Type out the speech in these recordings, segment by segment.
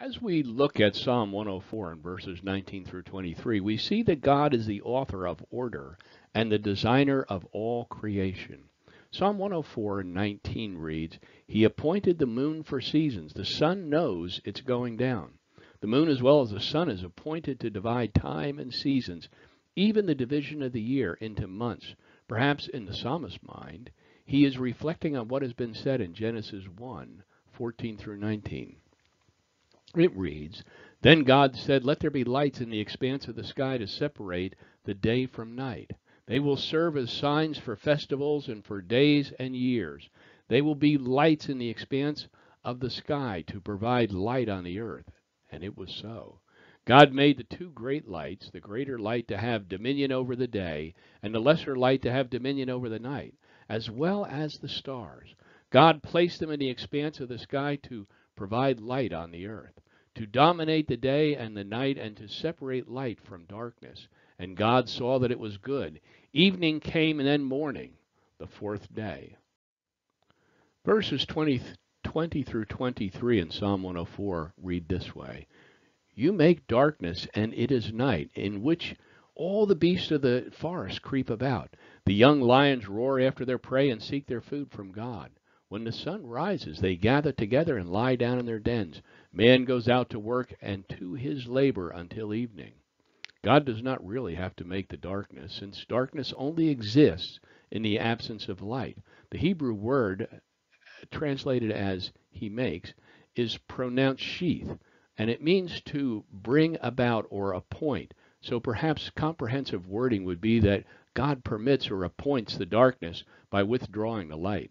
As we look at Psalm 104 and verses 19 through 23, we see that God is the author of order and the designer of all creation. Psalm 104 and 19 reads, He appointed the moon for seasons. The sun knows it's going down. The moon, as well as the sun, is appointed to divide time and seasons, even the division of the year into months. Perhaps in the psalmist's mind, he is reflecting on what has been said in Genesis 1 14 through 19. It reads, Then God said, Let there be lights in the expanse of the sky to separate the day from night. They will serve as signs for festivals and for days and years. They will be lights in the expanse of the sky to provide light on the earth. And it was so. God made the two great lights, the greater light to have dominion over the day, and the lesser light to have dominion over the night, as well as the stars. God placed them in the expanse of the sky to provide light on the earth to dominate the day and the night, and to separate light from darkness. And God saw that it was good. Evening came, and then morning, the fourth day. Verses 20, 20 through 23 in Psalm 104 read this way You make darkness, and it is night, in which all the beasts of the forest creep about. The young lions roar after their prey and seek their food from God. When the sun rises, they gather together and lie down in their dens. Man goes out to work and to his labor until evening. God does not really have to make the darkness, since darkness only exists in the absence of light. The Hebrew word translated as he makes is pronounced sheath, and it means to bring about or appoint. So perhaps comprehensive wording would be that God permits or appoints the darkness by withdrawing the light.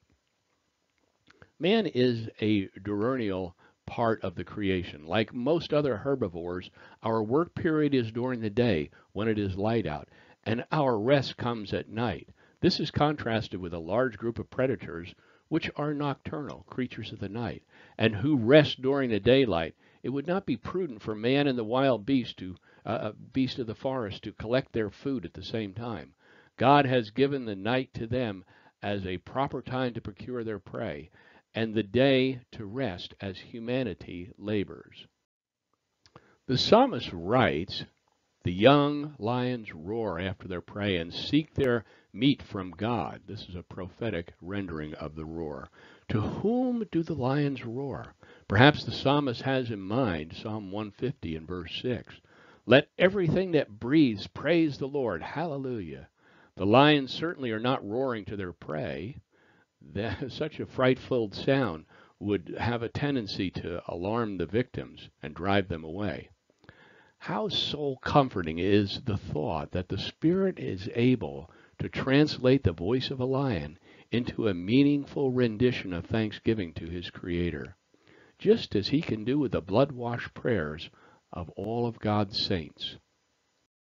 Man is a diurnal part of the creation. Like most other herbivores, our work period is during the day when it is light out, and our rest comes at night. This is contrasted with a large group of predators which are nocturnal, creatures of the night, and who rest during the daylight. It would not be prudent for man and the wild beast to uh, uh beast of the forest to collect their food at the same time. God has given the night to them as a proper time to procure their prey, and the day to rest as humanity labors. The psalmist writes, The young lions roar after their prey and seek their meat from God. This is a prophetic rendering of the roar. To whom do the lions roar? Perhaps the psalmist has in mind Psalm 150 and verse 6. Let everything that breathes praise the Lord. Hallelujah. The lions certainly are not roaring to their prey that such a fright-filled sound would have a tendency to alarm the victims and drive them away. How soul comforting is the thought that the Spirit is able to translate the voice of a lion into a meaningful rendition of thanksgiving to his Creator, just as he can do with the blood washed prayers of all of God's saints.